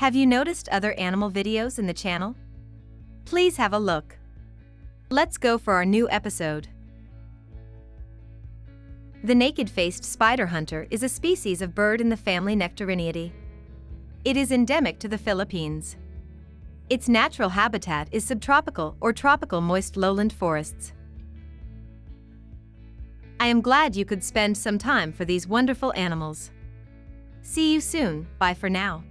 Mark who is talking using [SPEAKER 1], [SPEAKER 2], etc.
[SPEAKER 1] Have you noticed other animal videos in the channel? Please have a look. Let's go for our new episode. The naked-faced spider hunter is a species of bird in the family Nectariniidae. It is endemic to the Philippines. Its natural habitat is subtropical or tropical moist lowland forests. I am glad you could spend some time for these wonderful animals. See you soon, bye for now.